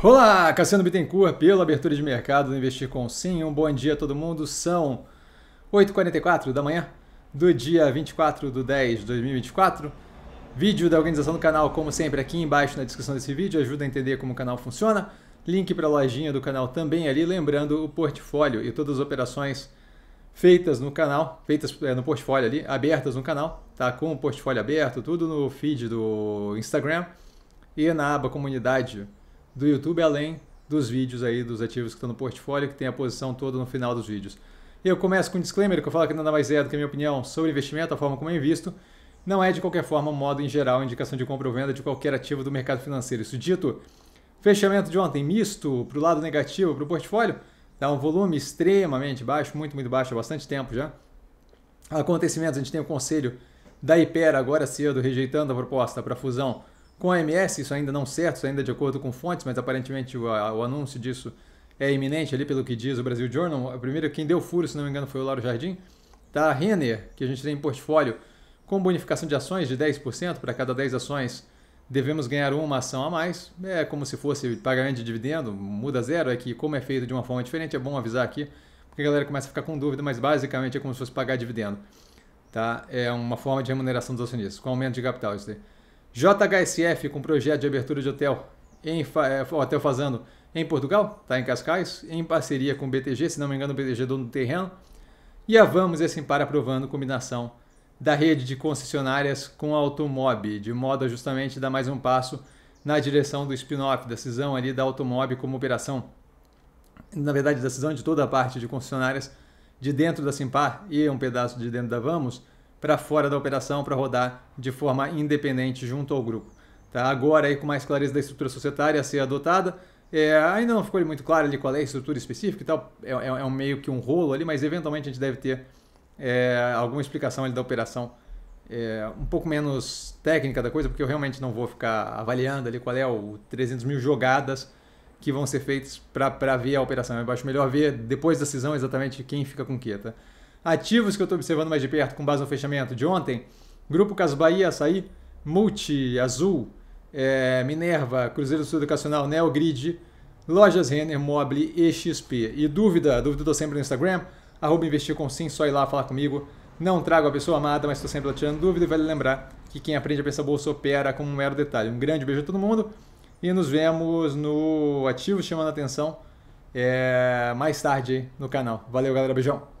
Olá, Cassiano Bittencourt, pela abertura de mercado do Investir com Sim. Um bom dia a todo mundo. São 8h44 da manhã do dia 24 de 10 de 2024. Vídeo da organização do canal, como sempre, aqui embaixo na descrição desse vídeo, ajuda a entender como o canal funciona. Link para a lojinha do canal também ali, lembrando o portfólio e todas as operações feitas no canal, feitas é, no portfólio ali, abertas no canal, tá? Com o portfólio aberto, tudo no feed do Instagram e na aba comunidade do YouTube, além dos vídeos aí dos ativos que estão no portfólio, que tem a posição toda no final dos vídeos. Eu começo com um disclaimer que eu falo que nada mais é do que a minha opinião sobre investimento, a forma como eu invisto. Não é de qualquer forma, modo em geral, indicação de compra ou venda de qualquer ativo do mercado financeiro. Isso dito, fechamento de ontem misto para o lado negativo, para o portfólio, dá um volume extremamente baixo, muito, muito baixo, há bastante tempo já. Acontecimentos, a gente tem o conselho da Ipera agora cedo rejeitando a proposta para fusão com a MS, isso ainda não certo, isso ainda de acordo com fontes, mas aparentemente o, o anúncio disso é iminente ali pelo que diz o Brasil Journal. A primeira, quem deu furo, se não me engano, foi o Lauro Jardim. Tá, a Renner, que a gente tem em portfólio, com bonificação de ações de 10%, para cada 10 ações devemos ganhar uma ação a mais. É como se fosse pagamento de dividendo, muda zero, é que como é feito de uma forma diferente, é bom avisar aqui, porque a galera começa a ficar com dúvida, mas basicamente é como se fosse pagar dividendo. Tá? É uma forma de remuneração dos acionistas, com aumento de capital isso daí. JHSF com projeto de abertura de hotel em é, hotel fazendo em Portugal, tá em Cascais, em parceria com o BTG, se não me engano, o BTG é dono do terreno. E a Vamos e a Simpar aprovando combinação da rede de concessionárias com a Automob, de modo a justamente dar mais um passo na direção do spin-off, da cisão ali da Automob como operação, na verdade, da cisão de toda a parte de concessionárias de dentro da Simpar e um pedaço de dentro da Vamos, para fora da operação para rodar de forma independente junto ao grupo. Tá? Agora, aí, com mais clareza da estrutura societária a ser adotada, é, ainda não ficou muito claro ali qual é a estrutura específica e tal, é, é, é um meio que um rolo ali, mas eventualmente a gente deve ter é, alguma explicação ali da operação é, um pouco menos técnica da coisa, porque eu realmente não vou ficar avaliando ali qual é o 300 mil jogadas que vão ser feitas para ver a operação. Eu acho melhor ver depois da cisão exatamente quem fica com o que, tá? Ativos que eu estou observando mais de perto com base no fechamento de ontem: Grupo Cas Bahia, Açaí, Multi, Azul, é, Minerva, Cruzeiro Sul Educacional, Neogrid, Lojas Renner, Mobile e XP. E dúvida, dúvida estou sempre no Instagram, arroba investir com sim, só ir lá falar comigo. Não trago a pessoa amada, mas estou sempre tirando dúvida e vale lembrar que quem aprende a pensar bolsa opera como um mero detalhe. Um grande beijo a todo mundo e nos vemos no Ativo Chamando a Atenção é, mais tarde no canal. Valeu, galera. Beijão.